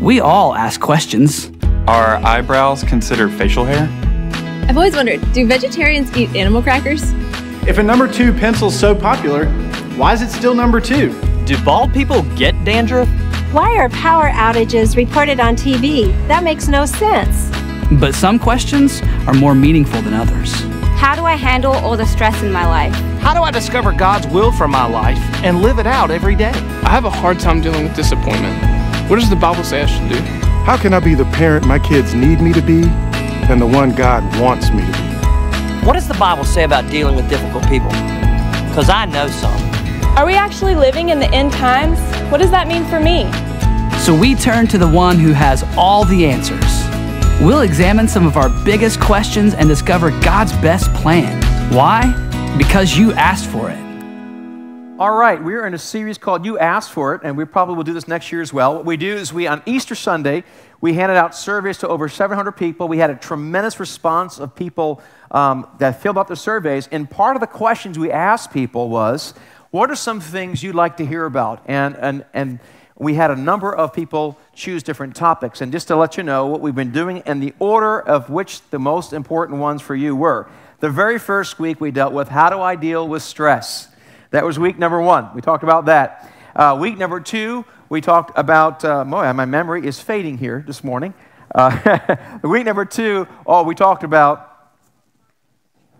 We all ask questions. Are eyebrows considered facial hair? I've always wondered do vegetarians eat animal crackers? If a number two pencil's so popular, why is it still number two? Do bald people get dandruff? Why are power outages reported on TV? That makes no sense. But some questions are more meaningful than others. How do I handle all the stress in my life? How do I discover God's will for my life and live it out every day? I have a hard time dealing with disappointment. What does the Bible say I should do? How can I be the parent my kids need me to be and the one God wants me to be? What does the Bible say about dealing with difficult people? Because I know some. Are we actually living in the end times? What does that mean for me? So we turn to the one who has all the answers. We'll examine some of our biggest questions and discover God's best plan. Why? Because you asked for it. All right, we're in a series called You Asked For It, and we probably will do this next year as well. What we do is we, on Easter Sunday, we handed out surveys to over 700 people. We had a tremendous response of people um, that filled out the surveys. And part of the questions we asked people was, what are some things you'd like to hear about? And, and, and we had a number of people choose different topics. And just to let you know what we've been doing and the order of which the most important ones for you were. The very first week we dealt with how do I deal with stress? That was week number one. We talked about that. Uh, week number two, we talked about, uh, my memory is fading here this morning. Uh, week number two, oh, we talked about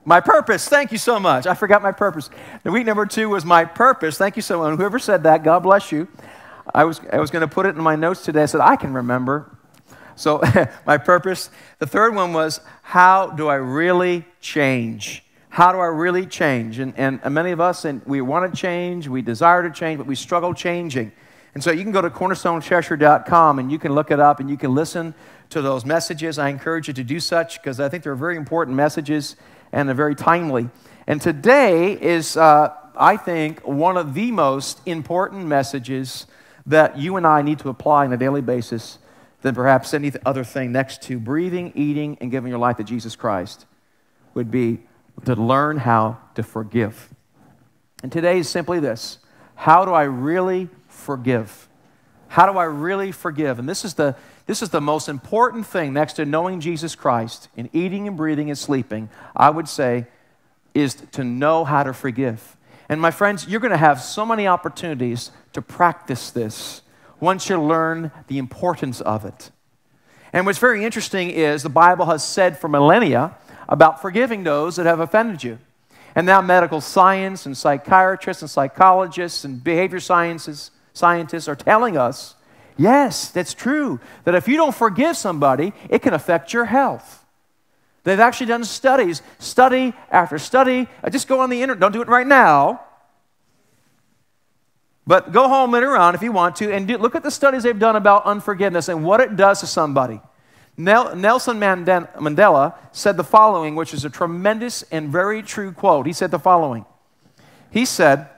my purpose. Thank you so much. I forgot my purpose. The week number two was my purpose. Thank you so much. Whoever said that, God bless you. I was, I was going to put it in my notes today. I said, I can remember. So, my purpose. The third one was, how do I really change? How do I really change? And, and, many of us, and we want to change, we desire to change, but we struggle changing. And so you can go to cornerstonecheshire.com and you can look it up and you can listen to those messages. I encourage you to do such because I think they're very important messages and they're very timely. And today is, uh, I think, one of the most important messages that you and I need to apply on a daily basis than perhaps any other thing next to breathing, eating, and giving your life to Jesus Christ would be to learn how to forgive. And today is simply this How do I really forgive? How do I really forgive? And this is the, this is the most important thing next to knowing Jesus Christ in eating and breathing and sleeping, I would say, is to know how to forgive. And my friends, you're going to have so many opportunities to practice this once you learn the importance of it. And what's very interesting is the Bible has said for millennia about forgiving those that have offended you. And now medical science and psychiatrists and psychologists and behavior sciences, scientists are telling us, yes, that's true, that if you don't forgive somebody, it can affect your health. They've actually done studies, study after study. I just go on the internet, don't do it right now. But go home later on if you want to and do, look at the studies they've done about unforgiveness and what it does to somebody. Nelson Mandela said the following, which is a tremendous and very true quote. He said the following He said,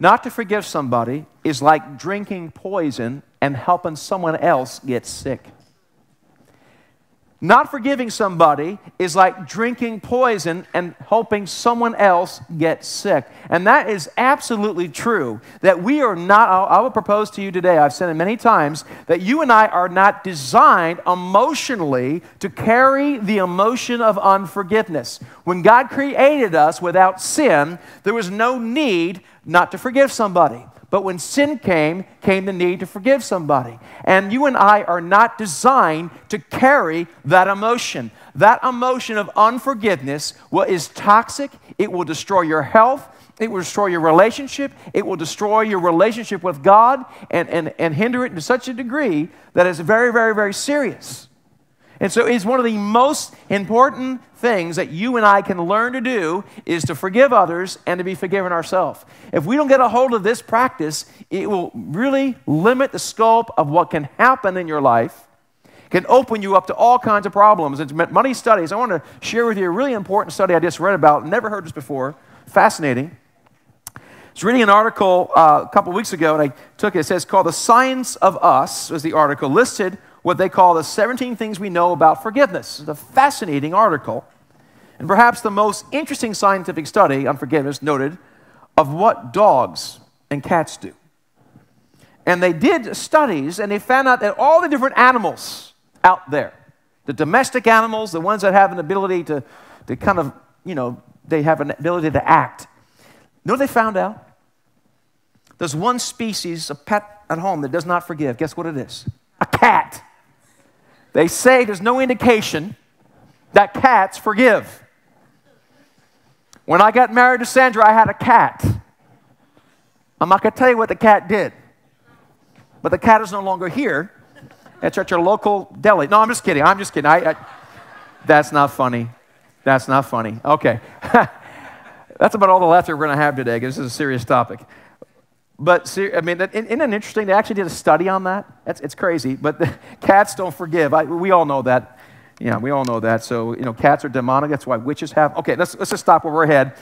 Not to forgive somebody is like drinking poison and helping someone else get sick. Not forgiving somebody is like drinking poison and hoping someone else gets sick. And that is absolutely true. That we are not, I will propose to you today, I've said it many times, that you and I are not designed emotionally to carry the emotion of unforgiveness. When God created us without sin, there was no need not to forgive somebody. But when sin came, came the need to forgive somebody. And you and I are not designed to carry that emotion. That emotion of unforgiveness is toxic, it will destroy your health. It will destroy your relationship. It will destroy your relationship with God and, and, and hinder it to such a degree that it's very, very, very serious. And so it's one of the most important things that you and I can learn to do is to forgive others and to be forgiven ourselves. If we don't get a hold of this practice, it will really limit the scope of what can happen in your life, can open you up to all kinds of problems. It's money studies. I want to share with you a really important study I just read about. Never heard this before. Fascinating. I was reading an article uh, a couple weeks ago, and I took it. It says called "The Science of Us" was the article listed what they call the 17 things we know about forgiveness. It's a fascinating article. And perhaps the most interesting scientific study on forgiveness noted of what dogs and cats do. And they did studies and they found out that all the different animals out there, the domestic animals, the ones that have an ability to, to kind of, you know, they have an ability to act. You know they found out? There's one species of pet at home that does not forgive. Guess what it is? A cat. They say there's no indication that cats forgive. When I got married to Sandra, I had a cat. I'm not going to tell you what the cat did, but the cat is no longer here. It's at your local deli. No, I'm just kidding. I'm just kidding. I, I, that's not funny. That's not funny. Okay. that's about all the laughter we're going to have today because this is a serious topic. But I mean, isn't it interesting? They actually did a study on that. It's crazy. But cats don't forgive. I, we all know that. Yeah, we all know that. So, you know, cats are demonic. That's why witches have. Okay, let's, let's just stop where we're headed.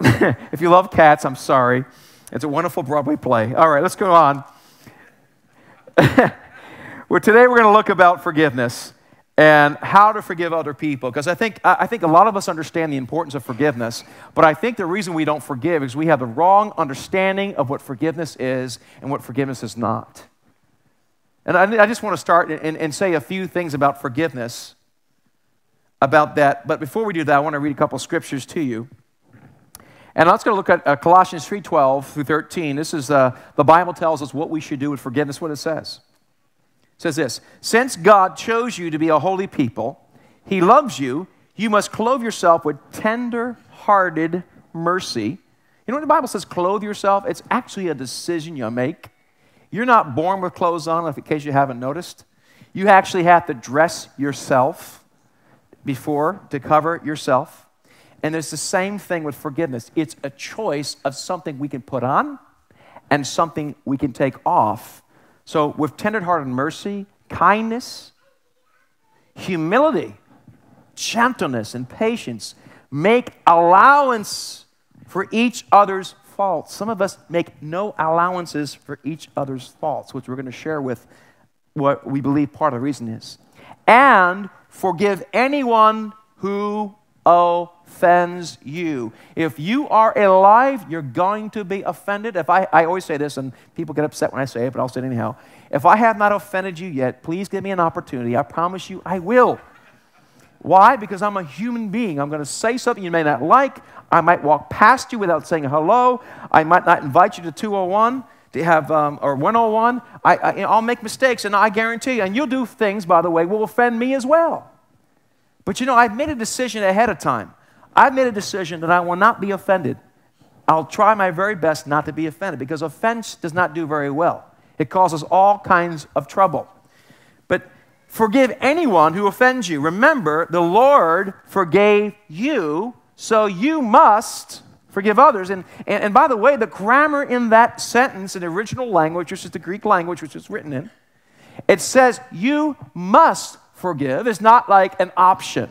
if you love cats, I'm sorry. It's a wonderful Broadway play. All right, let's go on. well, today we're going to look about forgiveness and how to forgive other people. Because I think, I think a lot of us understand the importance of forgiveness, but I think the reason we don't forgive is we have the wrong understanding of what forgiveness is and what forgiveness is not. And I, I just want to start and, and say a few things about forgiveness, about that. But before we do that, I want to read a couple scriptures to you. And let's go look at uh, Colossians 3.12 through 13. This is, uh, the Bible tells us what we should do with forgiveness, what it says says this Since God chose you to be a holy people, He loves you, you must clothe yourself with tender hearted mercy. You know what the Bible says, clothe yourself? It's actually a decision you make. You're not born with clothes on, in case you haven't noticed. You actually have to dress yourself before to cover yourself. And it's the same thing with forgiveness. It's a choice of something we can put on and something we can take off so, with tenderhearted mercy, kindness, humility, gentleness, and patience, make allowance for each other's faults. Some of us make no allowances for each other's faults, which we're going to share with what we believe part of the reason is. And forgive anyone who offends you. If you are alive, you're going to be offended. If I, I always say this, and people get upset when I say it, but I'll say it anyhow. If I have not offended you yet, please give me an opportunity. I promise you I will. Why? Because I'm a human being. I'm going to say something you may not like. I might walk past you without saying hello. I might not invite you to 201 to have, um, or 101. I, I, will make mistakes, and I guarantee you, and you'll do things, by the way, will offend me as well. But you know, I've made a decision ahead of time. I've made a decision that I will not be offended. I'll try my very best not to be offended because offense does not do very well. It causes all kinds of trouble. But forgive anyone who offends you. Remember, the Lord forgave you, so you must forgive others. And, and, and by the way, the grammar in that sentence in the original language, which is the Greek language which is written in, it says you must forgive is not like an option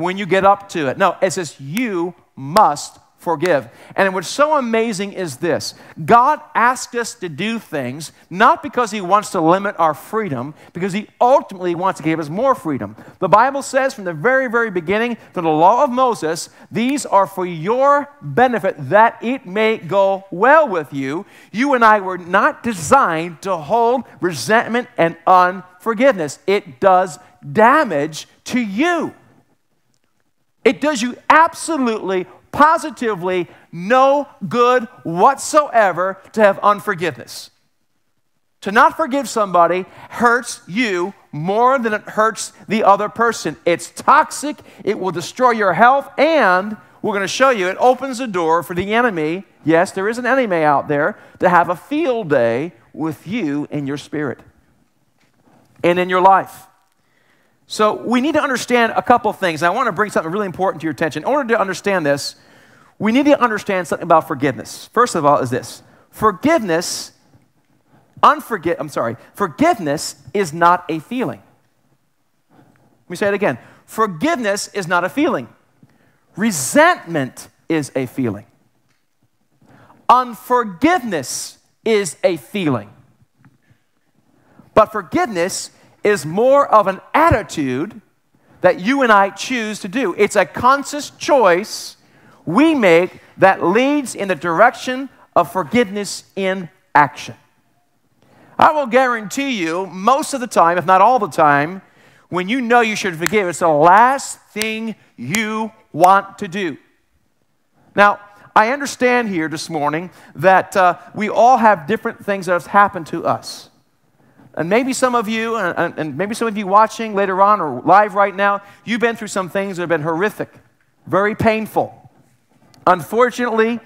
when you get up to it. No, it says you must forgive. And what's so amazing is this God asked us to do things not because He wants to limit our freedom, because He ultimately wants to give us more freedom. The Bible says from the very, very beginning to the law of Moses, these are for your benefit that it may go well with you. You and I were not designed to hold resentment and unforgiveness, it does damage to you. It does you absolutely, positively no good whatsoever to have unforgiveness. To not forgive somebody hurts you more than it hurts the other person. It's toxic, it will destroy your health, and we're going to show you it opens the door for the enemy. Yes, there is an enemy out there to have a field day with you in your spirit and in your life. So we need to understand a couple things. I want to bring something really important to your attention. In order to understand this, we need to understand something about forgiveness. First of all, is this forgiveness, unforget, I'm sorry, forgiveness is not a feeling. Let me say it again. Forgiveness is not a feeling. Resentment is a feeling. Unforgiveness is a feeling. But forgiveness is more of an attitude that you and I choose to do. It's a conscious choice we make that leads in the direction of forgiveness in action. I will guarantee you, most of the time, if not all the time, when you know you should forgive, it's the last thing you want to do. Now, I understand here this morning that uh, we all have different things that have happened to us. And maybe some of you, and, maybe some of you watching later on or live right now, you've been through some things that have been horrific, very painful. Unfortunately,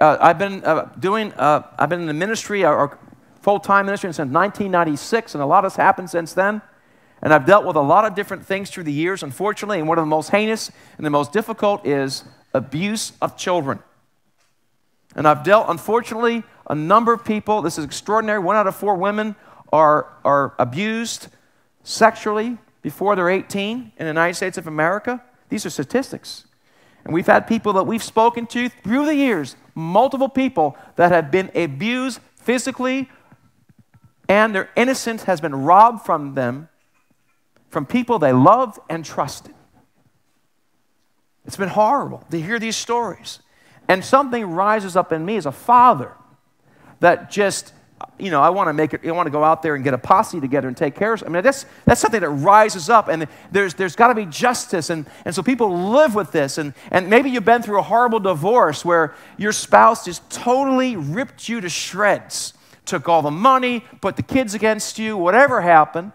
uh, I've been uh, doing, uh, I've been in the ministry or, or full-time ministry since 1996, and a lot has happened since then. And I've dealt with a lot of different things through the years, unfortunately, and one of the most heinous and the most difficult is abuse of children. And I've dealt, unfortunately, a number of people, this is extraordinary, one out of four women are, are abused sexually before they're 18 in the United States of America. These are statistics. And we've had people that we've spoken to through the years, multiple people that have been abused physically, and their innocence has been robbed from them, from people they loved and trusted. It's been horrible to hear these stories. And something rises up in me as a father that just, you know, I want to make it, I want to go out there and get a posse together and take care of. I mean, that's, that's something that rises up, and there's, there's got to be justice. And, and so people live with this. And, and maybe you've been through a horrible divorce where your spouse just totally ripped you to shreds, took all the money, put the kids against you, whatever happened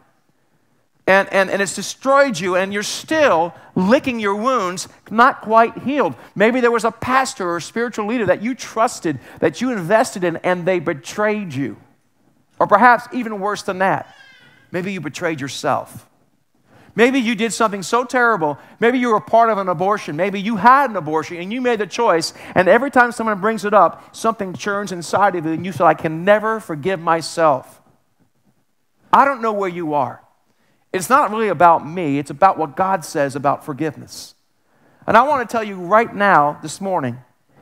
and, and, and it's destroyed you, and you're still licking your wounds, not quite healed. Maybe there was a pastor or a spiritual leader that you trusted, that you invested in, and they betrayed you. Or perhaps even worse than that, maybe you betrayed yourself. Maybe you did something so terrible. Maybe you were part of an abortion. Maybe you had an abortion and you made the choice, and every time someone brings it up, something churns inside of you, and you say, I can never forgive myself. I don't know where you are. It's not really about me, it's about what God says about forgiveness. And I want to tell you right now, this morning,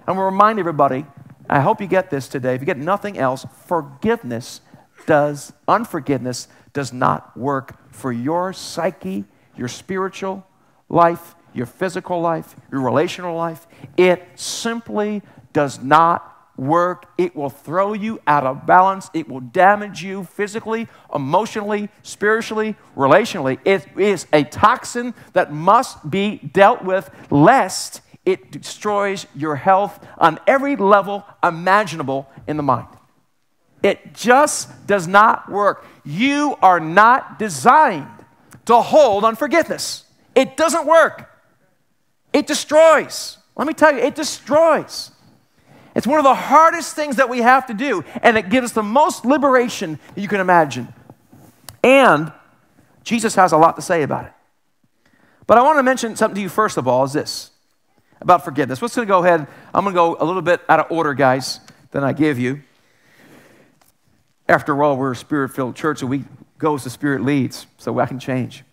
I'm going to remind everybody, I hope you get this today. If you get nothing else, forgiveness does, unforgiveness does not work for your psyche, your spiritual life, your physical life, your relational life. It simply does not work. It will throw you out of balance. It will damage you physically, emotionally, spiritually, relationally. It is a toxin that must be dealt with lest it destroys your health on every level imaginable in the mind. It just does not work. You are not designed to hold unforgiveness. It doesn't work. It destroys. Let me tell you, it destroys. It's one of the hardest things that we have to do, and it gives us the most liberation you can imagine. And Jesus has a lot to say about it. But I want to mention something to you first of all is this about forgiveness. Let's going to go ahead. I'm going to go a little bit out of order, guys, than I give you. After all, we're a spirit filled church, so we go as the Spirit leads, so I can change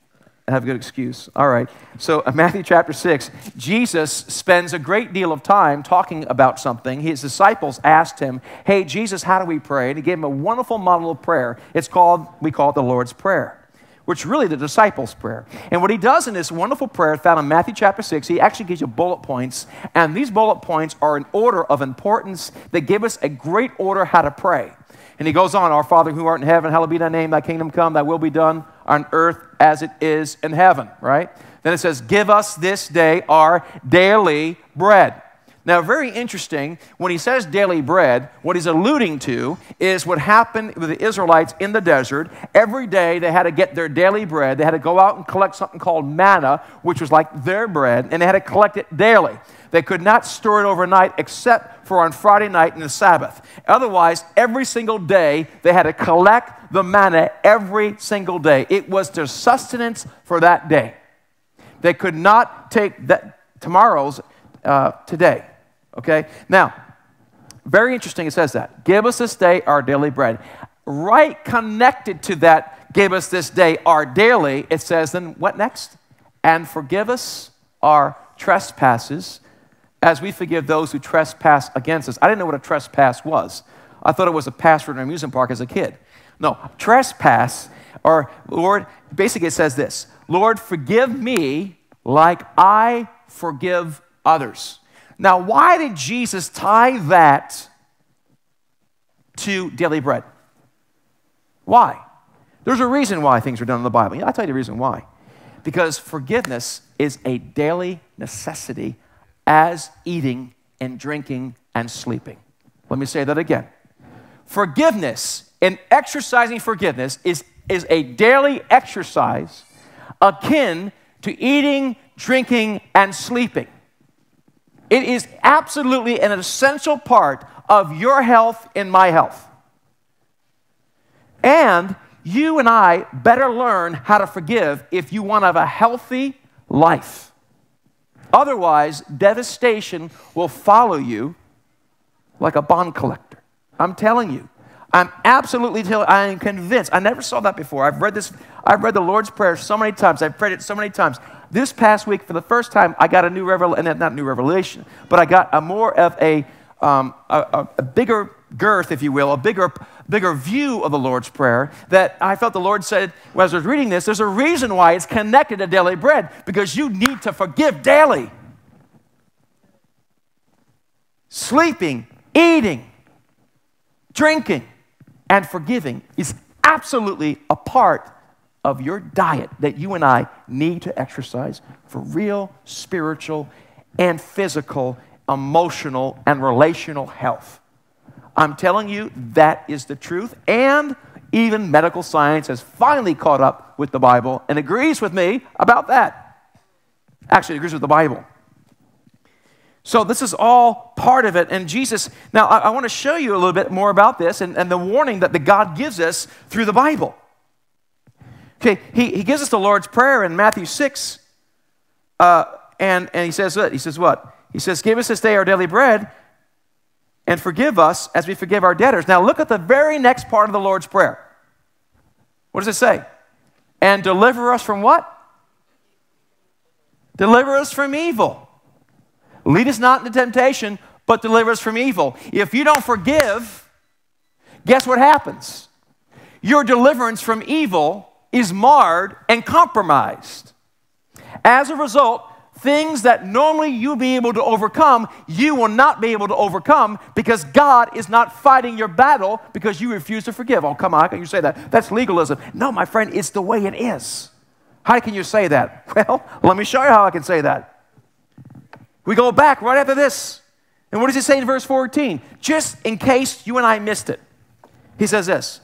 have a good excuse. All right. So, uh, Matthew chapter 6, Jesus spends a great deal of time talking about something. His disciples asked him, Hey, Jesus, how do we pray? And he gave him a wonderful model of prayer. It's called, we call it the Lord's Prayer which really the disciples' prayer. And what he does in this wonderful prayer found in Matthew chapter 6, he actually gives you bullet points. And these bullet points are an order of importance that give us a great order how to pray. And he goes on, Our Father who art in heaven, hallowed be thy name, thy kingdom come, thy will be done on earth as it is in heaven, right? Then it says, Give us this day our daily bread. Now, very interesting, when he says daily bread, what he's alluding to is what happened with the Israelites in the desert. Every day they had to get their daily bread. They had to go out and collect something called manna, which was like their bread, and they had to collect it daily. They could not store it overnight except for on Friday night and the Sabbath. Otherwise, every single day they had to collect the manna every single day. It was their sustenance for that day. They could not take that tomorrow's uh, today. Okay? Now, very interesting it says that. Give us this day our daily bread. Right connected to that, give us this day our daily, it says, then what next? And forgive us our trespasses as we forgive those who trespass against us. I didn't know what a trespass was. I thought it was a pass for an amusement park as a kid. No, trespass, or Lord, basically it says this Lord, forgive me like I forgive others. Now, why did Jesus tie that to daily bread? Why? There's a reason why things are done in the Bible. Yeah, I'll tell you the reason why. Because forgiveness is a daily necessity as eating and drinking and sleeping. Let me say that again. Forgiveness and exercising forgiveness is, is a daily exercise akin to eating, drinking, and sleeping. It is absolutely an essential part of your health and my health. And you and I better learn how to forgive if you want to have a healthy life. Otherwise, devastation will follow you like a bond collector. I'm telling you. I'm absolutely telling I am convinced. I never saw that before. I've read this, I've read the Lord's Prayer so many times. I've prayed it so many times. This past week, for the first time, I got a new revelation, not new revelation, but I got a more of a, um, a, a bigger girth, if you will, a bigger, bigger view of the Lord's Prayer that I felt the Lord said, as I was reading this, there's a reason why it's connected to daily bread, because you need to forgive daily. Sleeping, eating, drinking, and forgiving is absolutely a part of your diet that you and I need to exercise for real spiritual and physical, emotional, and relational health. I'm telling you, that is the truth. And even medical science has finally caught up with the Bible and agrees with me about that. Actually, agrees with the Bible. So, this is all part of it. And Jesus, now I, I want to show you a little bit more about this and, and the warning that the God gives us through the Bible. Okay, he, he gives us the Lord's Prayer in Matthew 6. Uh, and, and he says what? He says what? He says, Give us this day our daily bread and forgive us as we forgive our debtors. Now, look at the very next part of the Lord's Prayer. What does it say? And deliver us from what? Deliver us from evil. Lead us not into temptation, but deliver us from evil. If you don't forgive, guess what happens? Your deliverance from evil is marred and compromised. As a result, things that normally you'll be able to overcome, you will not be able to overcome because God is not fighting your battle because you refuse to forgive. Oh, come on, how can you say that? That's legalism. No, my friend, it's the way it is. How can you say that? Well, let me show you how I can say that. We go back right after this. And what does he say in verse 14? Just in case you and I missed it. He says this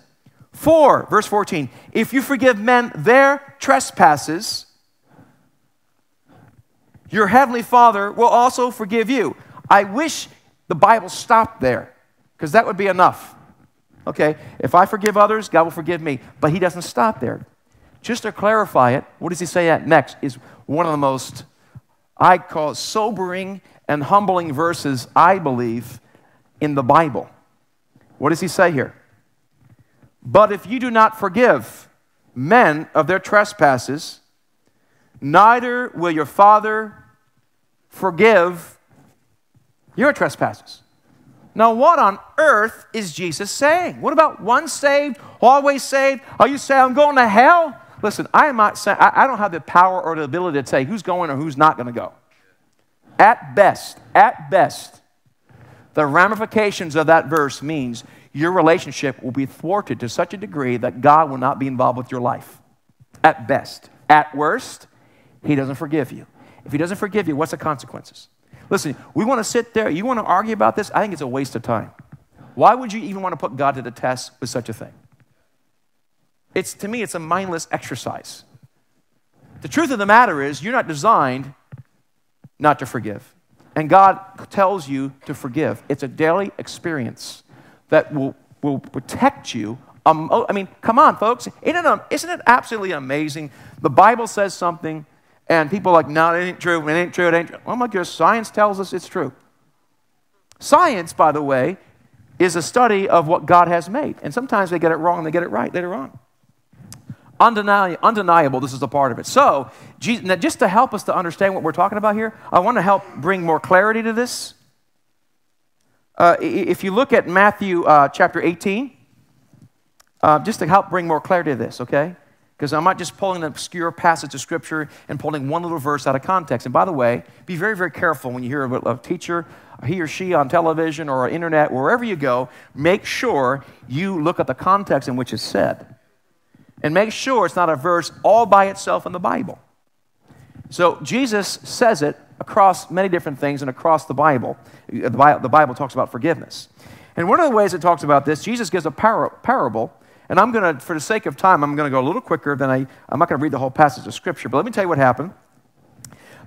For, verse 14, if you forgive men their trespasses, your heavenly Father will also forgive you. I wish the Bible stopped there because that would be enough. Okay, if I forgive others, God will forgive me. But He doesn't stop there. Just to clarify it, what does He say at next is one of the most, I call sobering and humbling verses, I believe, in the Bible. What does He say here? But if you do not forgive men of their trespasses, neither will your Father forgive your trespasses. Now, what on earth is Jesus saying? What about once saved, always saved? Are you saying I'm going to hell? Listen, I am not saying, I don't have the power or the ability to say who's going or who's not going to go. At best, at best, the ramifications of that verse means your relationship will be thwarted to such a degree that God will not be involved with your life. At best. At worst, He doesn't forgive you. If He doesn't forgive you, what's the consequences? Listen, we want to sit there, you want to argue about this? I think it's a waste of time. Why would you even want to put God to the test with such a thing? It's, to me, it's a mindless exercise. The truth of the matter is, you're not designed not to forgive. And God tells you to forgive. It's a daily experience that will, will protect you. Um, oh, I mean, come on, folks. Isn't it, isn't it absolutely amazing? The Bible says something, and people are like, no, it ain't true, it ain't true, it ain't true. Oh my goodness, science tells us it's true. Science, by the way, is a study of what God has made. And sometimes they get it wrong and they get it right later on. Undeniable, undeniable, this is a part of it. So, just to help us to understand what we're talking about here, I want to help bring more clarity to this. Uh, if you look at Matthew uh, chapter 18, uh, just to help bring more clarity to this, okay? Because I'm not just pulling an obscure passage of Scripture and pulling one little verse out of context. And by the way, be very, very careful when you hear a, teacher, he or she on television or internet, wherever you go, make sure you look at the context in which it's said. and make sure it's not a verse all by itself in the Bible. So Jesus says it across many different things and across the Bible. The Bible, the Bible talks about forgiveness. And one of the ways it talks about this, Jesus gives a par- parable. And I'm going to, for the sake of time, I'm going to go a little quicker than I, I'm not going to read the whole passage of Scripture, but let me tell you what happened.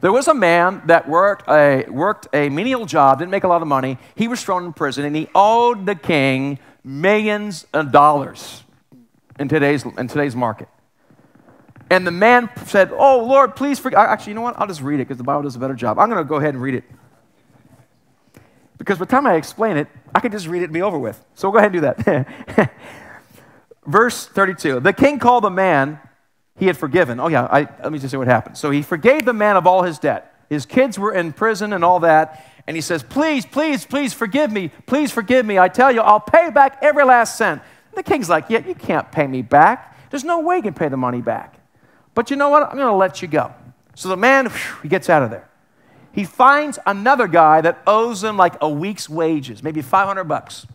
There was a man that worked a, worked a menial job, didn't make a lot of money. He was thrown in prison, and he owed the king millions of dollars in today's, in today's market. And the man said, Oh, Lord, please forgive. Actually, you know what? I'll just read it because the Bible does a better job. I'm going to go ahead and read it. Because by the time I explain it, I can just read it and be over with. So we'll go ahead and do that. Verse 32 The king called the man he had forgiven. Oh, yeah, I, let me just say what happened. So he forgave the man of all his debt. His kids were in prison and all that. And he says, Please, please, please forgive me. Please forgive me. I tell you, I'll pay back every last cent. And the king's like, Yeah, you can't pay me back. There's no way you can pay the money back. But you know what? I'm going to let you go. So the man, whew, he gets out of there. He finds another guy that owes him like a week's wages, maybe 500 bucks.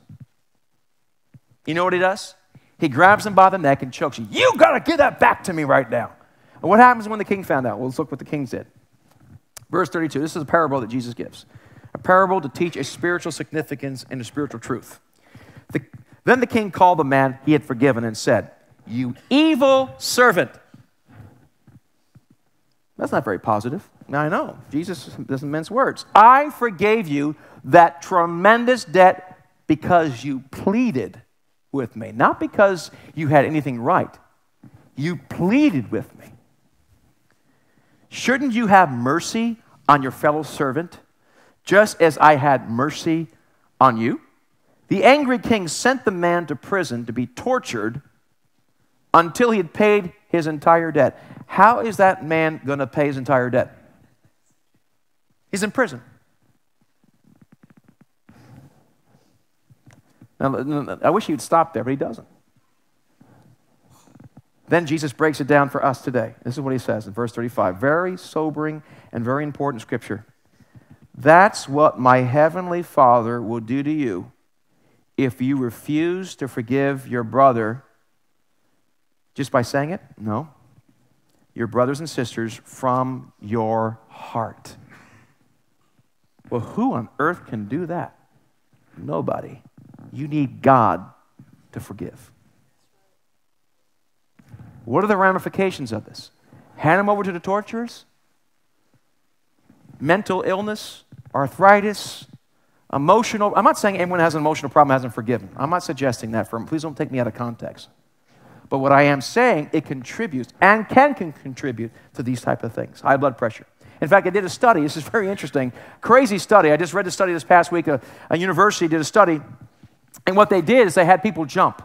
You know what he does? He grabs him by the neck and chokes you. You got to give that back to me right now. And what happens when the king found out? Well, let's look what the king did. Verse 32. This is a parable that Jesus gives. A parable to teach a spiritual significance and a spiritual truth. The, then the king called the man he had forgiven and said, You evil servant. That's not very positive. Now, I know. Jesus doesn't mince words. I forgave you that tremendous debt because you pleaded with me, not because you had anything right. You pleaded with me. Shouldn't you have mercy on your fellow servant, just as I had mercy on you? The angry king sent the man to prison to be tortured until he had paid his entire debt. How is that man going to pay his entire debt? He's in prison. Now, I wish he would stop there, but he doesn't. Then Jesus breaks it down for us today. This is what he says in verse 35. Very sobering and very important scripture. That's what my heavenly Father will do to you if you refuse to forgive your brother just by saying it? No. Your brothers and sisters from your heart. Well, who on earth can do that? Nobody. You need God to forgive. What are the ramifications of this? Hand them over to the torturers? Mental illness, arthritis, emotional. I'm not saying anyone has an emotional problem hasn't forgiven. I'm not suggesting that. For, please don't take me out of context. But what I am saying, it contributes and can, can contribute to these type of things. High blood pressure. In fact, I did a study. This is very interesting. Crazy study. I just read the study this past week. A, a university did a study. And what they did is they had people jump.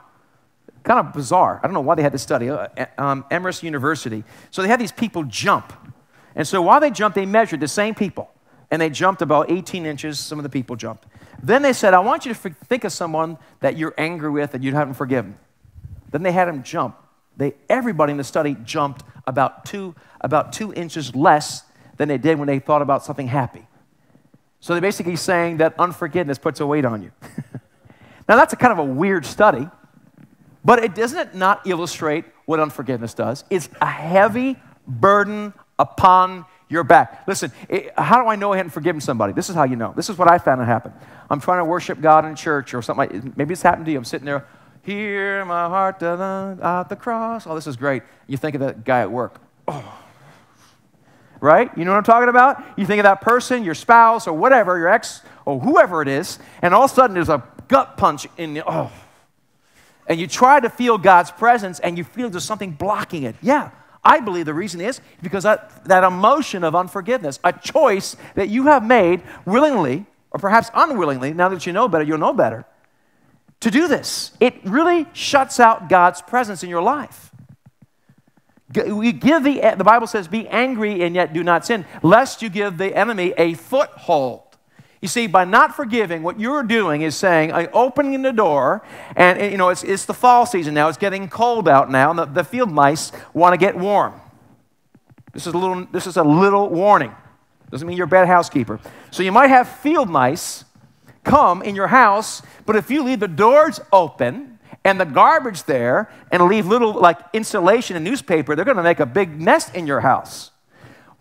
Kind of bizarre. I don't know why they had this study. Uh, um, University. So they had these people jump. And so while they jumped, they measured the same people. And they jumped about 18 inches. Some of the people jumped. Then they said, I want you to think of someone that you're angry with and you haven't forgiven. Then they had them jump. They, everybody in the study jumped about two, about two inches less than they did when they thought about something happy. So they're basically saying that unforgiveness puts a weight on you. Now, that's a kind of a weird study, but it doesn't it not illustrate what unforgiveness does? It's a heavy burden upon your back. Listen, it, how do I know I hadn't forgiven somebody? This is how you know. This is what I found it happen. I'm trying to worship God in church or something like maybe it's happened to you. I'm sitting there, hear my heart at the cross. Oh, this is great. You think of that guy at work. Oh, right? You know what I'm talking about? You think of that person, your spouse, or whatever, your ex, or whoever it is, and all of a sudden there's a gut punch in the, oh. And you try to feel God's presence and you feel there's something blocking it. Yeah, I believe the reason is because that, that emotion of unforgiveness, a choice that you have made willingly, or perhaps unwillingly, now that you know better, you'll know better, to do this. It really shuts out God's presence in your life. We give the, the Bible says, be angry and yet do not sin, lest you give the enemy a foothold. You see, by not forgiving, what you're doing is saying, uh, opening the door, and you know, it's, it's the fall season now, it's getting cold out now, and the, the field mice want to get warm. This is, a little, this is a little warning. Doesn't mean you're a bad housekeeper. So you might have field mice come in your house, but if you leave the doors open and the garbage there and leave little like insulation and newspaper, they're going to make a big nest in your house.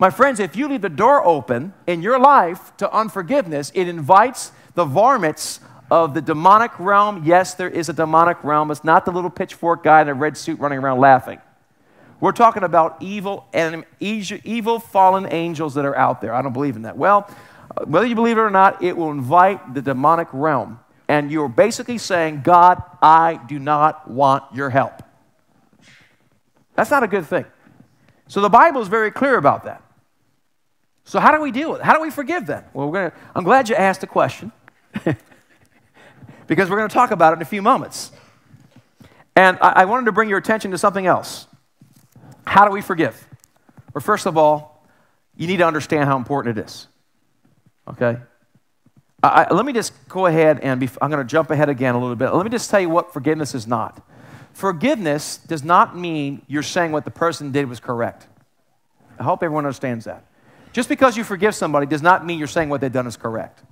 My friends, if you leave the door open in your life to unforgiveness, it invites the varmints of the demonic realm. Yes, there is a demonic realm. It's not the little pitchfork guy in a red suit running around laughing. We're talking about evil and evil fallen angels that are out there. I don't believe in that. Well, whether you believe it or not, it will invite the demonic realm. And you're basically saying, God, I do not want your help. That's not a good thing. So the Bible is very clear about that. So how do we deal with it? How do we forgive them? Well, we're gonna, I'm glad you asked the question because we're going to talk about it in a few moments. And I, I wanted to bring your attention to something else. How do we forgive? Well, first of all, you need to understand how important it is. Okay? I, let me just go ahead and be, I'm going to jump ahead again a little bit. Let me just tell you what forgiveness is not. Forgiveness does not mean you're saying what the person did was correct. I hope everyone understands that. Just because you forgive somebody does not mean you're saying what they've done is correct.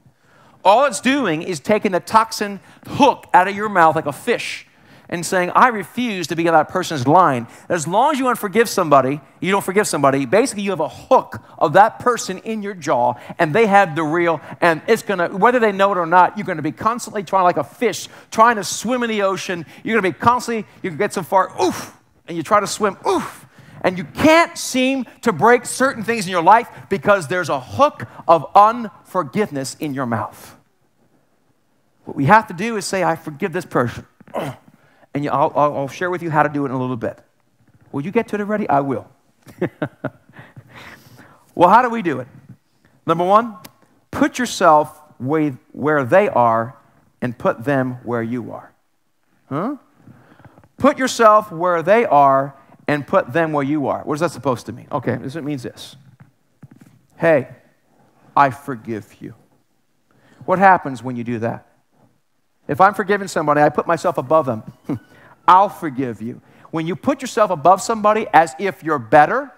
All it's doing is taking the toxin hook out of your mouth like a fish and saying, I refuse to be on that person's line. As long as you unforgive somebody, you don't forgive somebody, basically you have a hook of that person in your jaw and they have the reel, and it's gonna, whether they know it or not, you're gonna be constantly trying, like a fish, trying to swim in the ocean. You're gonna be constantly, you can get so far, oof, and you try to swim, oof, and you can't seem to break certain things in your life because there's a hook of unforgiveness in your mouth. What we have to do is say, I forgive this person. And I'll, I'll share with you how to do it in a little bit. Will you get to it already? I will. well, how do we do it? Number one, put yourself where they are and put them where you are. Huh? Put yourself where they are and put them where you are. What is that supposed to mean? Okay, this it means this. Hey, I forgive you. What happens when you do that? If I'm forgiving somebody, I put myself above them. I'll forgive you. When you put yourself above somebody as if you're better,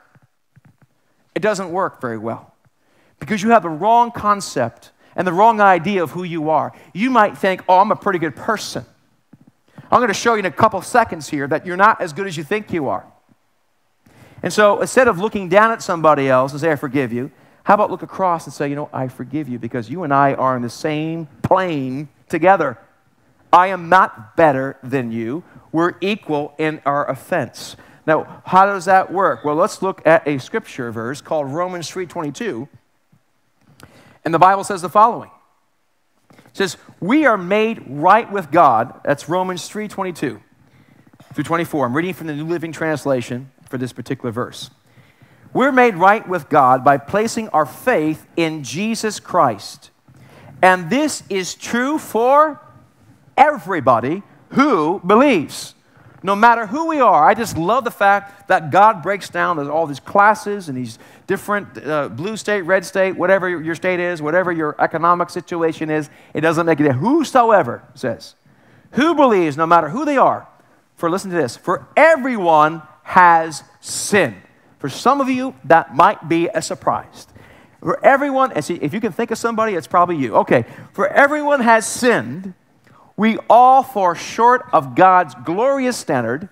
it doesn't work very well because you have the wrong concept and the wrong idea of who you are. You might think, oh, I'm a pretty good person. I'm going to show you in a couple seconds here that you're not as good as you think you are. And so instead of looking down at somebody else and say, I forgive you, how about look across and say, you know, I forgive you because you and I are in the same plane together. I am not better than you. We're equal in our offense. Now, how does that work? Well, let's look at a scripture verse called Romans 3:22. And the Bible says the following. It says, "We are made right with God." That's Romans 3:22 through 24. I'm reading from the New Living Translation for this particular verse. We're made right with God by placing our faith in Jesus Christ. And this is true for everybody who believes. No matter who we are, I just love the fact that God breaks down all these classes and these different uh, blue state, red state, whatever your state is, whatever your economic situation is, it doesn't make it. Whosoever says, who believes, no matter who they are, for listen to this, for everyone has sinned. For some of you, that might be a surprise. For everyone, and see, if you can think of somebody, it's probably you. Okay, for everyone has sinned. We all fall short of God's glorious standard,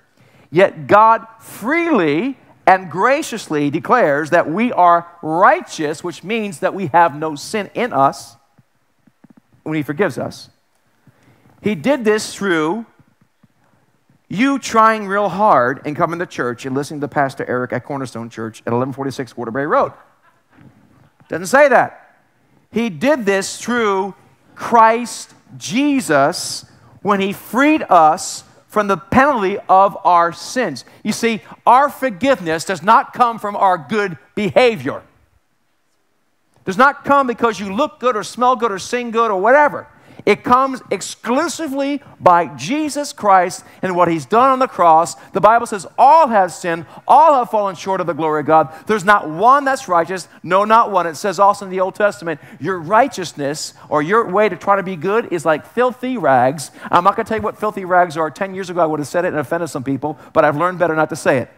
yet God freely and graciously declares that we are righteous, which means that we have no sin in us when He forgives us. He did this through you trying real hard and coming to church and listening to Pastor Eric at Cornerstone Church at 1146 Waterbury Road. Doesn't say that. He did this through Christ Jesus when he freed us from the penalty of our sins. You see, our forgiveness does not come from our good behavior. Does not come because you look good or smell good or sing good or whatever. It comes exclusively by Jesus Christ and what he's done on the cross. The Bible says all have sinned, all have fallen short of the glory of God. There's not one that's righteous, no, not one. It says also in the Old Testament, your righteousness or your way to try to be good is like filthy rags. I'm not going to tell you what filthy rags are. 10 years ago, I would have said it and offended some people, but I've learned better not to say it.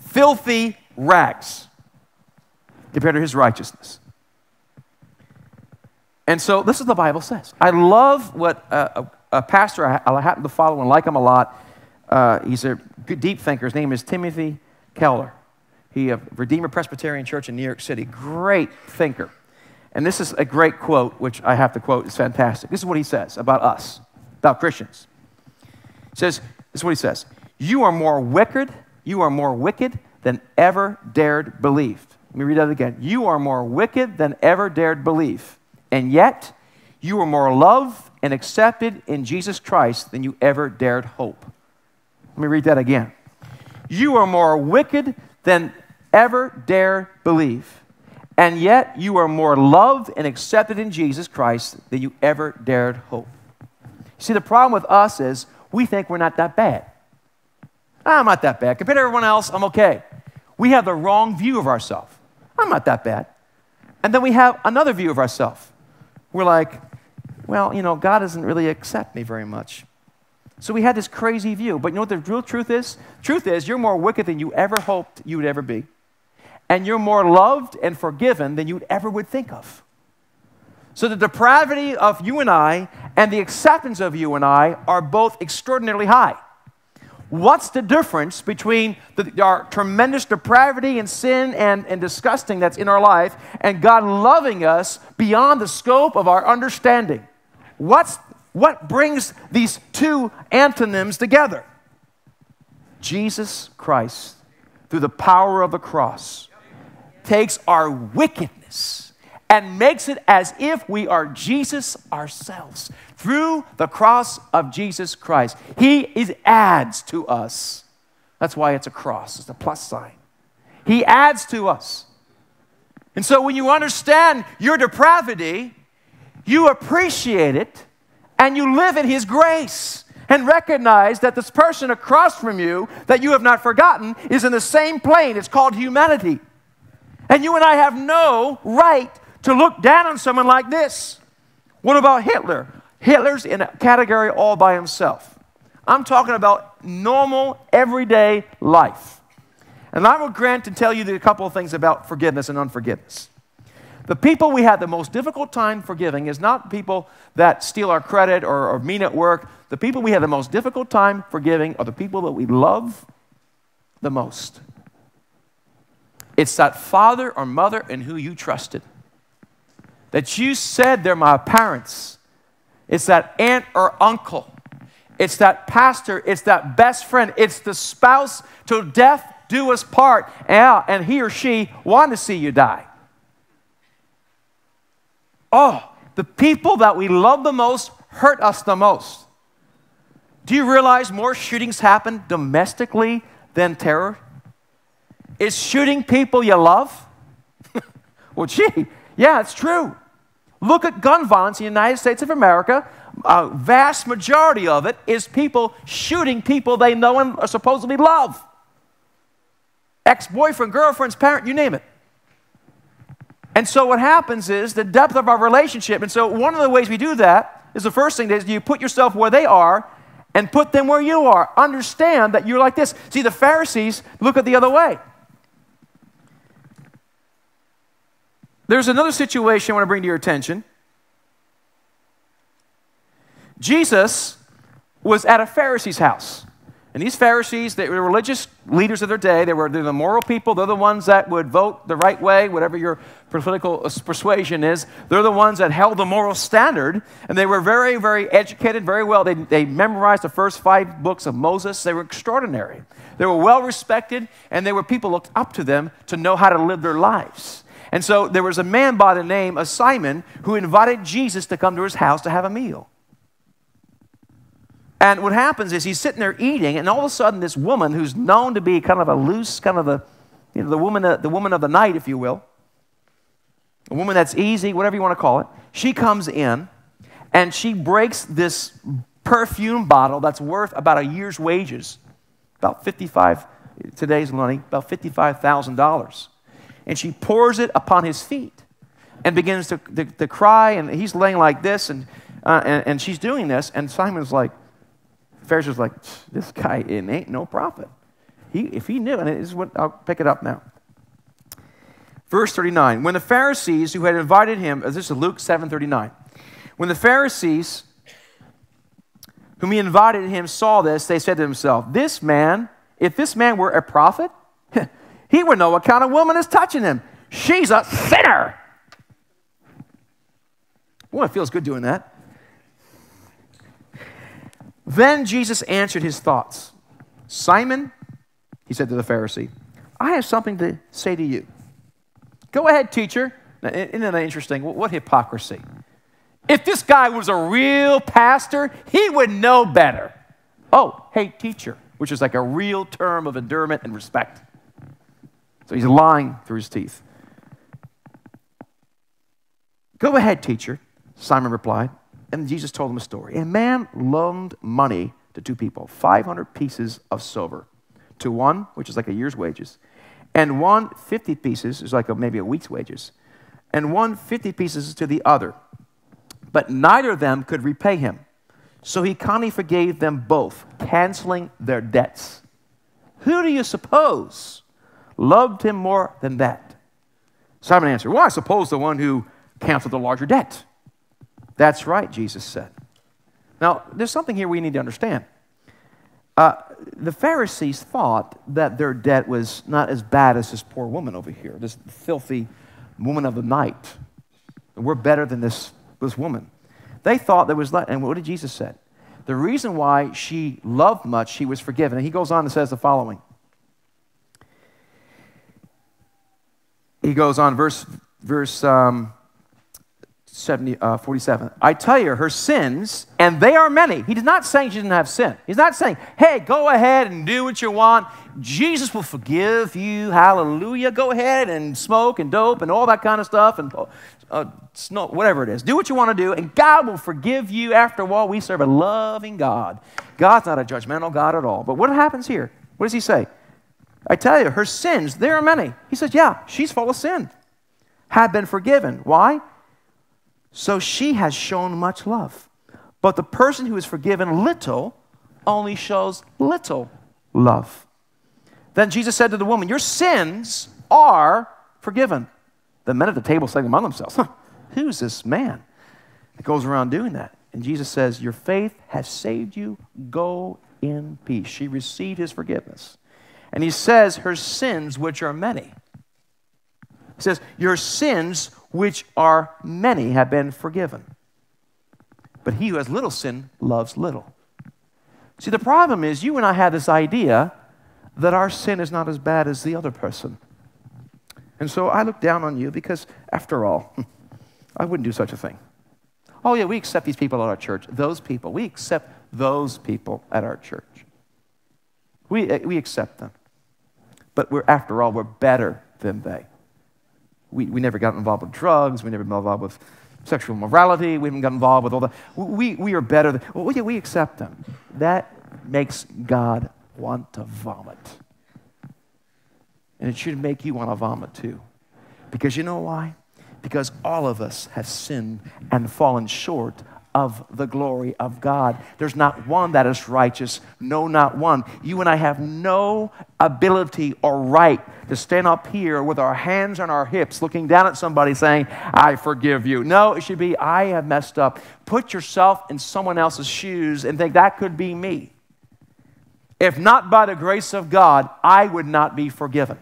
Filthy rags compared to his righteousness. And so this is the Bible says. I love what uh, a pastor I, I happen to follow and like him a lot. Uh, he's a deep thinker. His name is Timothy Keller. He of Redeemer Presbyterian Church in New York City. Great thinker. And this is a great quote, which I have to quote. It's fantastic. This is what he says about us, about Christians. He says, this is what he says. You are more wicked, you are more wicked than ever dared believe. Let me read that again. You are more wicked than ever dared believe. And yet, you are more loved and accepted in Jesus Christ than you ever dared hope. Let me read that again. You are more wicked than ever dare believe. And yet you are more loved and accepted in Jesus Christ than you ever dared hope. See, the problem with us is we think we're not that bad. I'm not that bad. Compared to everyone else, I'm okay. We have the wrong view of ourselves. I'm not that bad. And then we have another view of ourselves. We're like, well, you know, God doesn't really accept me very much. So we had this crazy view. But you know what the real truth is? Truth is, you're more wicked than you ever hoped you would ever be. And you're more loved and forgiven than you ever would think of. So the depravity of you and I and the acceptance of you and I are both extraordinarily high. What's the difference between the, our tremendous depravity and sin and, and disgusting that's in our life and God loving us beyond the scope of our understanding? What's what brings these two antonyms together? Jesus Christ, through the power of the cross, takes our wickedness and makes it as if we are Jesus ourselves through the cross of Jesus Christ. He is adds to us. That's why it's a cross, it's a plus sign. He adds to us. And so when you understand your depravity, you appreciate it and you live in His grace and recognize that this person across from you that you have not forgotten is in the same plane. It's called humanity. And you and I have no right to look down on someone like this. What about Hitler? Hitler's in a category all by himself. I'm talking about normal, everyday life. And I will grant and tell you a couple of things about forgiveness and unforgiveness. The people we have the most difficult time forgiving is not people that steal our credit or, or mean at work. The people we have the most difficult time forgiving are the people that we love the most. It's that father or mother in who you trusted. That you said they're my parents. It's that aunt or uncle. It's that pastor. It's that best friend. It's the spouse till death do us part. And he or she want to see you die. Oh, the people that we love the most hurt us the most. Do you realize more shootings happen domestically than terror? Is shooting people you love? well, gee, yeah, it's true. Look at gun violence in the United States of America. A vast majority of it is people shooting people they know and supposedly love. Ex boyfriend, girlfriend's parent, you name it. And so what happens is the depth of our relationship. And so one of the ways we do that is the first thing is you put yourself where they are and put them where you are. Understand that you're like this. See, the Pharisees look at the other way. There's another situation I want to bring to your attention. Jesus was at a Pharisee's house. And these Pharisees, they were religious leaders of their day. They were the moral people. They're the ones that would vote the right way, whatever your political uh, persuasion is. They're the ones that held the moral standard. And they were very, very educated, very well. They, they memorized the first five books of Moses. They were extraordinary. They were well respected, and they were people looked up to them to know how to live their lives. And so there was a man by the name of Simon who invited Jesus to come to his house to have a meal. And what happens is he's sitting there eating, and all of a sudden, this woman who's known to be kind of a loose, kind of a, you know, the woman, uh, the woman of the night, if you will, a woman that's easy, whatever you want to call it, she comes in and she breaks this perfume bottle that's worth about a year's wages, about 55, today's money, about $55,000. And she pours it upon his feet and begins to, to, to cry, and he's laying like this, and, uh, and, and she's doing this, and Simon's like, Pharisees like, this guy it ain't no prophet. He, if he knew, and this is what I'll pick it up now. Verse 39. When the Pharisees who had invited him, uh, this is Luke 7 39. When the Pharisees whom he invited him, saw this, they said to themselves, This man, if this man were a prophet, he would know what kind of woman is touching him. She's a sinner. Boy, it feels good doing that. Then Jesus answered his thoughts. Simon, he said to the Pharisee, I have something to say to you. Go ahead, teacher. Now, isn't that interesting? What hypocrisy. If this guy was a real pastor, he would know better. Oh, hey, teacher, which is like a real term of endearment and respect. So he's lying through his teeth. Go ahead, teacher, Simon replied. And Jesus told him a story. A man loaned money to two people 500 pieces of silver. To one, which is like a year's wages, and one 50 pieces is like a, maybe a week's wages, and one 50 pieces to the other. But neither of them could repay him. So he kindly forgave them both, canceling their debts. Who do you suppose loved him more than that? Simon answered, Well, I suppose the one who canceled the larger debt. That's right, Jesus said. Now, there's something here we need to understand. Uh, the Pharisees thought that their debt was not as bad as this poor woman over here, this filthy woman of the night. We're better than this, this woman. They thought there was, that. and what did Jesus say? The reason why she loved much, she was forgiven. And he goes on and says the following. He goes on, verse, verse um, 70, uh, 47. I tell you, her sins, and they are many. He's not saying she didn't have sin. He's not saying, hey, go ahead and do what you want. Jesus will forgive you. Hallelujah. Go ahead and smoke and dope and all that kind of stuff and uh, whatever it is. Do what you want to do, and God will forgive you. After all, we serve a loving God. God's not a judgmental God at all. But what happens here? What does he say? I tell you, her sins, there are many. He says, yeah, she's full of sin. Have been forgiven. Why? So she has shown much love. But the person who is forgiven little only shows little love. Then Jesus said to the woman, Your sins are forgiven. The men at the table saying among themselves, huh, Who's this man that goes around doing that? And Jesus says, Your faith has saved you. Go in peace. She received his forgiveness. And he says, Her sins, which are many. He says, Your sins which are many, have been forgiven. But he who has little sin loves little. See, the problem is you and I have this idea that our sin is not as bad as the other person. And so I look down on you because, after all, I wouldn't do such a thing. Oh, yeah, we accept these people at our church. Those people. We accept those people at our church. We, eh, we accept them. But we're, after all, we're better than they. We, we never got involved with drugs. We never got involved with sexual morality. We haven't got involved with all that. We, we are better than, well, yeah, we accept them. That makes God want to vomit. And it should make you want to vomit too. Because you know why? Because all of us have sinned and fallen short of the glory of God. There's not one that is righteous, no, not one. You and I have no ability or right to stand up here with our hands on our hips, looking down at somebody saying, I forgive you. No, it should be, I have messed up. Put yourself in someone else's shoes and think that could be me. If not by the grace of God, I would not be forgiven.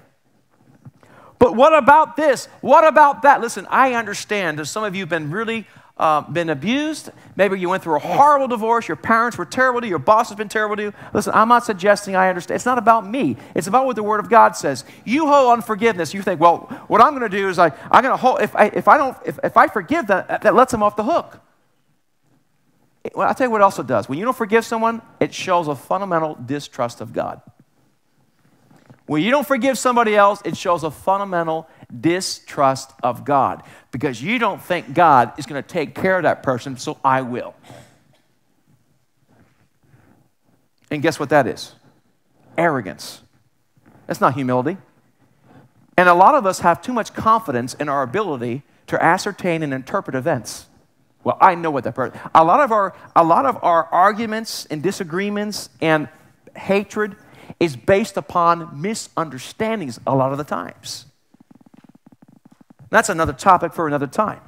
But what about this? What about that? Listen, I understand that some of you have been really uh, been abused. Maybe you went through a horrible divorce. Your parents were terrible to you. Your boss has been terrible to you. Listen, I'm not suggesting I understand. It's not about me. It's about what the Word of God says. You hold unforgiveness. You think, well, what I'm going to do is I, I'm going to hold. If I, if I don't, if, if I forgive that, that lets them off the hook. Well, I'll tell you what else it also does. When you don't forgive someone, it shows a fundamental distrust of God. When you don't forgive somebody else, it shows a fundamental distrust of God because you don't think God is going to take care of that person, so I will. And guess what that is? Arrogance. That's not humility. And a lot of us have too much confidence in our ability to ascertain and interpret events. Well, I know what that person. A lot of our a lot of our arguments and disagreements and hatred is based upon misunderstandings a lot of the times. That's another topic for another time.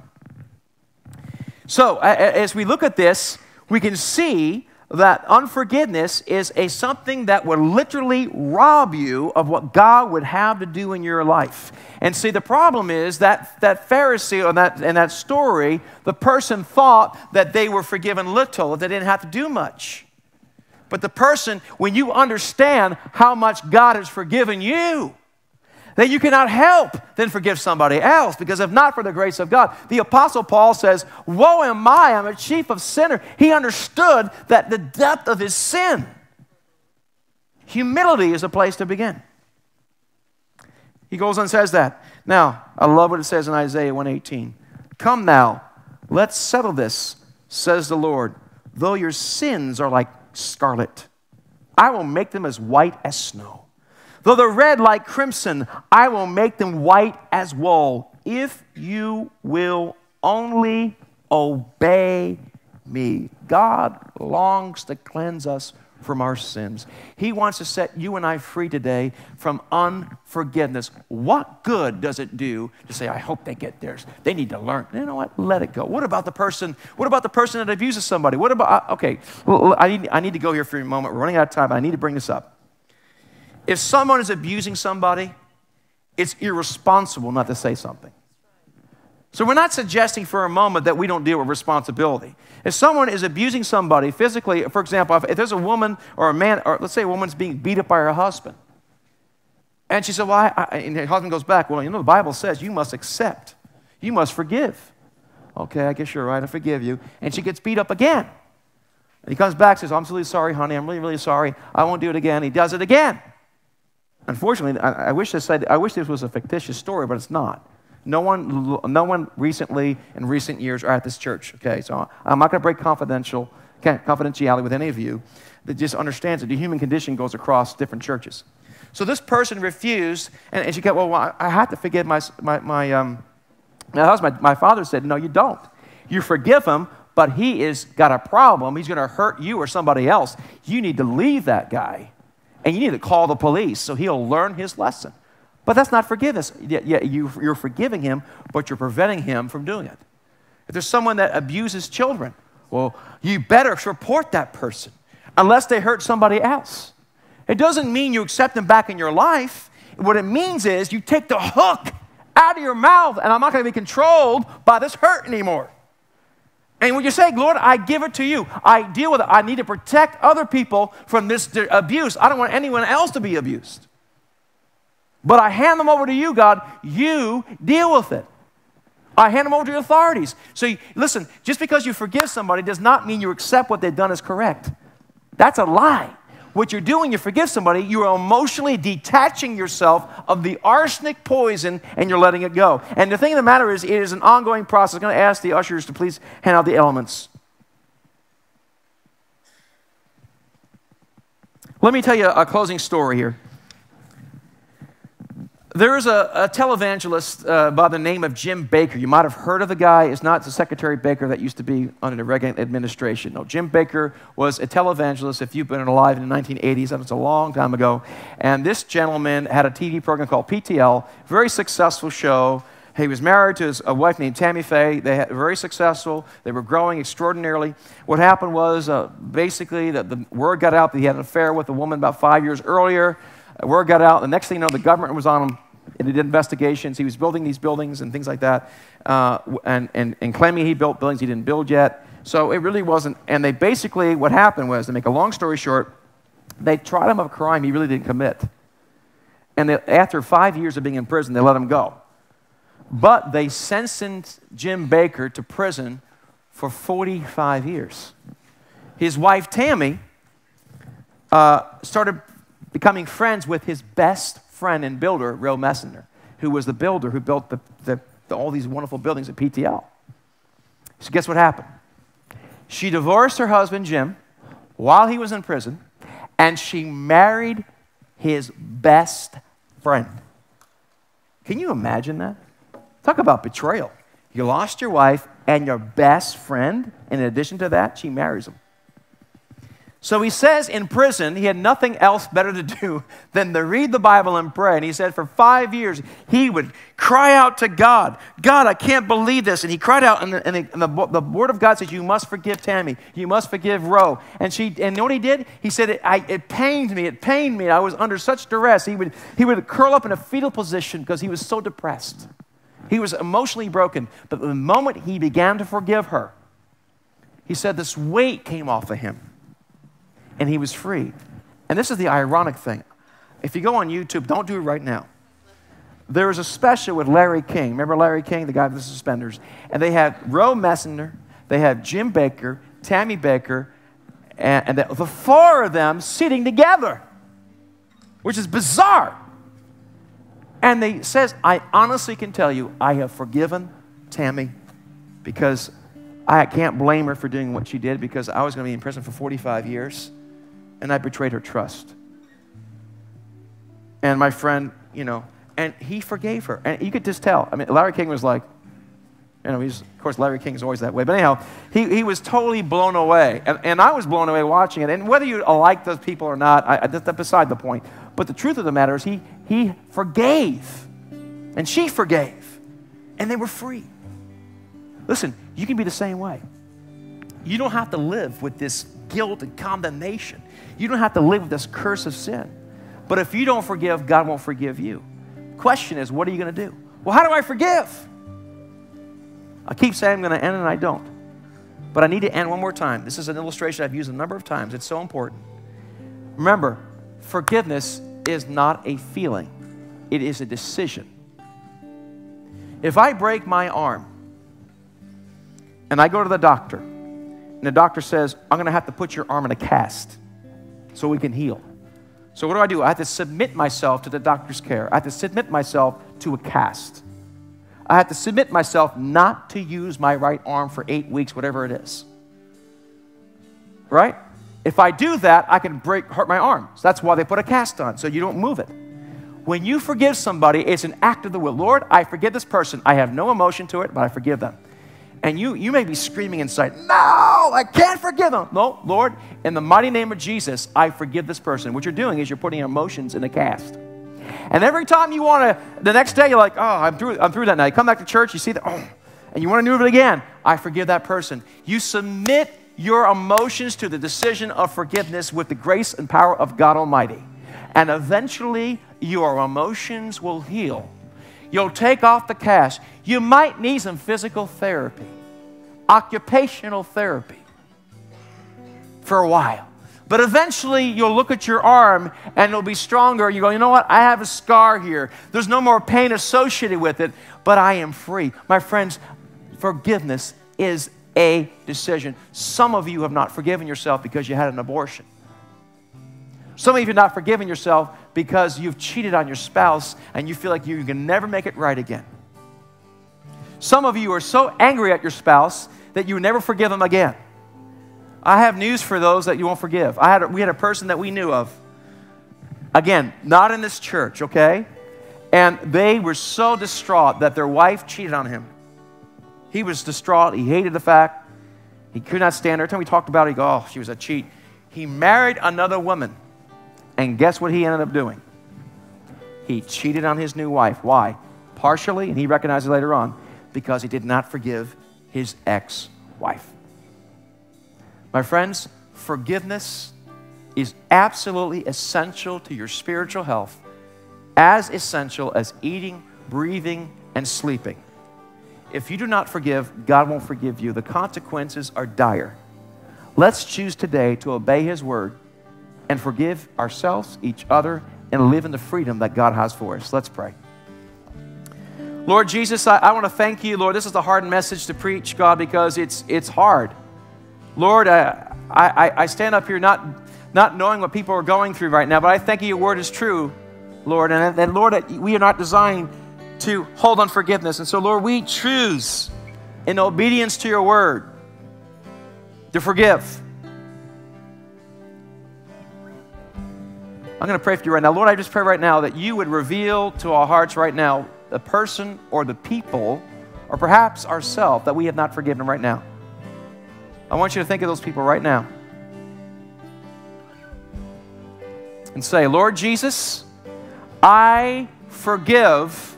So, as we look at this, we can see that unforgiveness is a something that would literally rob you of what God would have to do in your life. And see, the problem is that that Pharisee that in that story, the person thought that they were forgiven little, they didn't have to do much. But the person, when you understand how much God has forgiven you, that you cannot help then forgive somebody else because if not for the grace of God, the Apostle Paul says, Woe am I, I'm a chief of sinners. He understood that the depth of his sin. Humility is a place to begin. He goes on and says that. Now, I love what it says in Isaiah 118. Come now, let's settle this, says the Lord. Though your sins are like scarlet, I will make them as white as snow. Though they're red like crimson, I will make them white as wool. If you will only obey me. God longs to cleanse us from our sins. He wants to set you and I free today from unforgiveness. What good does it do to say, I hope they get theirs? They need to learn. You know what? Let it go. What about the person? What about the person that abuses somebody? What about, uh, okay, I need, I need to go here for a moment. We're running out of time. I need to bring this up. If someone is abusing somebody, it's irresponsible not to say something. So we're not suggesting for a moment that we don't deal with responsibility. If someone is abusing somebody physically, for example, if there's a woman or a man, or let's say a woman's being beat up by her husband, and she said, Well, I, I, and her husband goes back, Well, you know, the Bible says you must accept, you must forgive. Okay, I guess you're right, I forgive you. And she gets beat up again. And he comes back says, I'm really sorry, honey, I'm really, really sorry. I won't do it again. He does it again. Unfortunately, I, I, wish this, I wish this was a fictitious story, but it's not. No one, no one recently in recent years are at this church, okay? So I'm not going to break confidential, confidentiality with any of you that just understands that the human condition goes across different churches. So this person refused, and, and she kept, well, I have to forgive my, my, my, um, my husband. My, my father said, no, you don't. You forgive him, but he has got a problem. He's going to hurt you or somebody else. You need to leave that guy and you need to call the police so he'll learn his lesson. But that's not forgiveness. Yeah, you, you're forgiving him, but you're preventing him from doing it. If there's someone that abuses children, well, you better report that person unless they hurt somebody else. It doesn't mean you accept them back in your life. What it means is you take the hook out of your mouth, and I'm not going to be controlled by this hurt anymore. And when you say, Lord, I give it to you, I deal with it. I need to protect other people from this abuse. I don't want anyone else to be abused. But I hand them over to you, God. You deal with it. I hand them over to the authorities. So, you, listen, just because you forgive somebody does not mean you accept what they've done as correct. That's a lie what you're doing, you forgive somebody, you are emotionally detaching yourself of the arsenic poison and you're letting it go. And the thing of the matter is, it is an ongoing process. I'm going to ask the ushers to please hand out the elements. Let me tell you a closing story here. There is a, a televangelist uh, by the name of Jim Bakker. You might have heard of the guy. It's not the Secretary Baker that used to be under the Reagan administration. No, Jim Bakker was a televangelist. If you've been alive in the 1980s, that was a long time ago. And this gentleman had a TV program called PTL, very successful show. He was married to his, a wife named Tammy Faye. They had very successful. They were growing extraordinarily. What happened was uh, basically that the word got out that he had an affair with a woman about five years earlier. word got out. The next thing you know, the government was on him and he did investigations. He was building these buildings and things like that, uh, and, and, and claiming he built buildings he didn't build yet. So it really wasn't. And they basically, what happened was, to make a long story short, they tried him of a crime he really didn't commit. And they, after five years of being in prison, they let him go. But they sentenced Jim Bakker to prison for 45 years. His wife, Tammy, uh, started becoming friends with his best friend and builder, Real Messner, who was the builder who built the, the, the, all these wonderful buildings at PTL. So, guess what happened? She divorced her husband, Jim, while he was in prison, and she married his best friend. Can you imagine that? Talk about betrayal. You lost your wife and your best friend, in addition to that, she marries him. So he says in prison, he had nothing else better to do than to read the Bible and pray. And he said for five years, he would cry out to God, God, I can't believe this. And he cried out, and the, and the, and the, the Word of God says, You must forgive Tammy. You must forgive Roe. And, she, and you know what he did? He said, it, I, it pained me. It pained me. I was under such duress. He would, he would curl up in a fetal position because he was so depressed. He was emotionally broken. But the moment he began to forgive her, he said this weight came off of him and he was free. And this is the ironic thing. If you go on YouTube, don't do it right now. There was a special with Larry King. Remember Larry King, the guy with the suspenders? And they had Roe Messner, they had Jim Bakker, Tammy Bakker, and, and the, the four of them sitting together, which is bizarre. And they says, I honestly can tell you, I have forgiven Tammy because I can't blame her for doing what she did because I was going to be in prison for 45 years and I betrayed her trust. And my friend, you know, and he forgave her. And you could just tell. I mean, Larry King was like, you know, he's, of course, Larry King is always that way. But anyhow, he, he was totally blown away. And, and I was blown away watching it. And whether you like those people or not, I, that's beside the point. But the truth of the matter is, he, he forgave. And she forgave. And they were free. Listen, you can be the same way. You don't have to live with this guilt and condemnation. You don't have to live with this curse of sin. But if you don't forgive, God won't forgive you. Question is, what are you going to do? Well, how do I forgive? I keep saying I'm going to end and I don't. But I need to end one more time. This is an illustration I've used a number of times. It's so important. Remember, forgiveness is not a feeling, it is a decision. If I break my arm and I go to the doctor, and the doctor says, I'm going to have to put your arm in a cast so we can heal. So, what do I do? I have to submit myself to the doctor's care. I have to submit myself to a cast. I have to submit myself not to use my right arm for eight weeks, whatever it is. Right? If I do that, I can break, hurt my arm. So that's why they put a cast on, so you don't move it. When you forgive somebody, it's an act of the will. Lord, I forgive this person. I have no emotion to it, but I forgive them. And you, you may be screaming inside, No, I can't forgive them. No, Lord, in the mighty name of Jesus, I forgive this person. What you're doing is you're putting emotions in a cast. And every time you want to, the next day you're like, Oh, I'm through, I'm through that now. You come back to church, you see that, oh, and you want to do it again. I forgive that person. You submit your emotions to the decision of forgiveness with the grace and power of God Almighty. And eventually, your emotions will heal. You'll take off the cast. You might need some physical therapy, occupational therapy for a while. But eventually, you'll look at your arm and it'll be stronger. You go, you know what? I have a scar here. There's no more pain associated with it, but I am free. My friends, forgiveness is a decision. Some of you have not forgiven yourself because you had an abortion. Some of you have not forgiven yourself because you've cheated on your spouse and you feel like you can never make it right again. Some of you are so angry at your spouse that you never forgive them again. I have news for those that you won't forgive. I had a, we had a person that we knew of, again, not in this church, okay? And they were so distraught that their wife cheated on him. He was distraught. He hated the fact. He could not stand her. Every time we talked about it, he go, oh, she was a cheat. He married another woman. And guess what he ended up doing? He cheated on his new wife. Why? Partially, and he recognized it later on, because he did not forgive his ex wife. My friends, forgiveness is absolutely essential to your spiritual health, as essential as eating, breathing, and sleeping. If you do not forgive, God won't forgive you. The consequences are dire. Let's choose today to obey His word and forgive ourselves, each other, and live in the freedom that God has for us. Let's pray. Lord Jesus, I, I want to thank you, Lord. This is a hard message to preach, God, because it's, it's hard. Lord, uh, I, I, I stand up here not, not knowing what people are going through right now, but I thank you your word is true, Lord. And, and Lord, we are not designed to hold on forgiveness. And so, Lord, we choose in obedience to your word to forgive. I'm going to pray for you right now. Lord, I just pray right now that you would reveal to our hearts right now the person or the people, or perhaps ourselves, that we have not forgiven right now. I want you to think of those people right now. and say, Lord Jesus, I forgive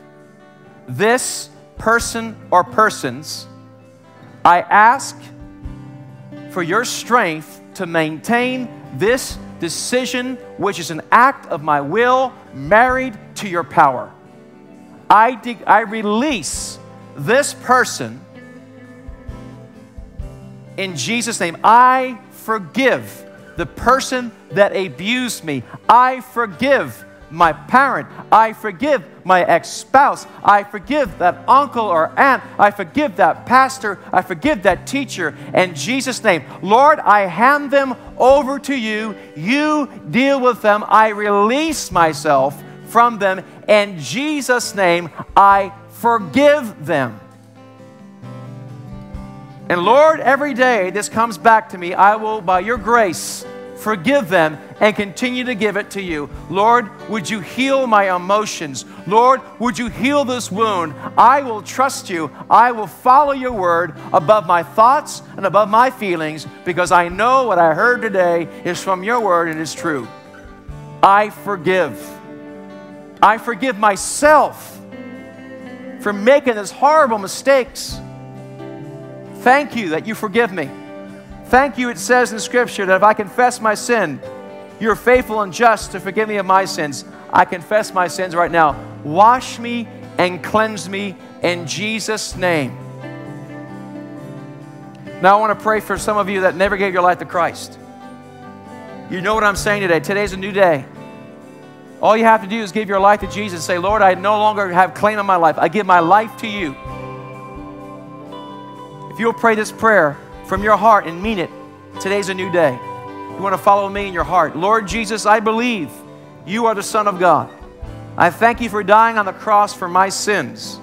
this person or persons. I ask for your strength to maintain this decision, which is an act of my will, married to your power. I, de- I release this person in Jesus' name. I forgive the person that abused me. I forgive my parent. I forgive my ex spouse. I forgive that uncle or aunt. I forgive that pastor. I forgive that teacher. In Jesus' name, Lord, I hand them over to you. You deal with them. I release myself from them. In Jesus' name, I forgive them. And Lord, every day this comes back to me, I will, by your grace, forgive them and continue to give it to you. Lord, would you heal my emotions? Lord, would you heal this wound? I will trust you. I will follow your word above my thoughts and above my feelings because I know what I heard today is from your word and is true. I forgive. I forgive myself for making these horrible mistakes. Thank you that you forgive me. Thank you, it says in Scripture, that if I confess my sin, you're faithful and just to forgive me of my sins. I confess my sins right now. Wash me and cleanse me in Jesus' name. Now, I want to pray for some of you that never gave your life to Christ. You know what I'm saying today. Today's a new day. All you have to do is give your life to Jesus and say, Lord, I no longer have claim on my life. I give my life to you. If you'll pray this prayer, from your heart and mean it, today's a new day. You want to follow me in your heart. Lord Jesus, I believe you are the Son of God. I thank you for dying on the cross for my sins.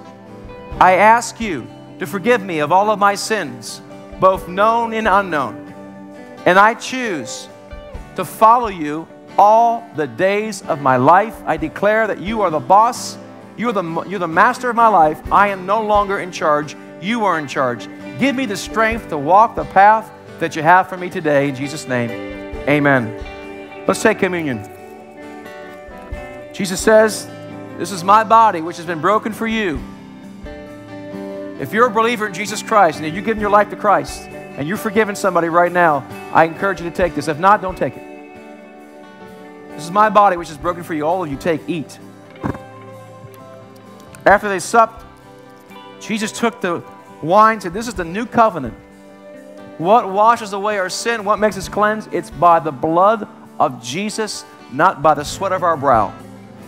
I ask you to forgive me of all of my sins, both known and unknown. And I choose to follow you all the days of my life. I declare that you are the boss, you are the, you're the master of my life. I am no longer in charge, you are in charge. Give me the strength to walk the path that you have for me today. In Jesus' name, amen. Let's take communion. Jesus says, This is my body, which has been broken for you. If you're a believer in Jesus Christ and you've given your life to Christ and you're forgiving somebody right now, I encourage you to take this. If not, don't take it. This is my body, which is broken for you. All of you take, eat. After they supped, Jesus took the wine said, This is the new covenant. What washes away our sin? What makes us cleanse? It's by the blood of Jesus, not by the sweat of our brow,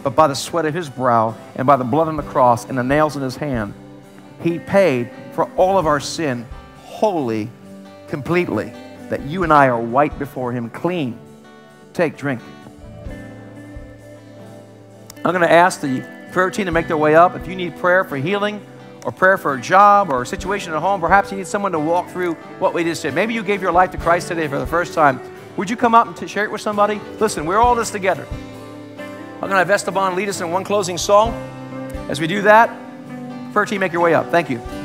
but by the sweat of his brow and by the blood on the cross and the nails in his hand. He paid for all of our sin wholly, completely, that you and I are white before him, clean. Take, drink. I'm going to ask the prayer team to make their way up. If you need prayer for healing, or prayer for a job or a situation at home. Perhaps you need someone to walk through what we just did. Maybe you gave your life to Christ today for the first time. Would you come up and share it with somebody? Listen, we're all this together. I'm going to have Esteban lead us in one closing song. As we do that, prayer team, make your way up. Thank you.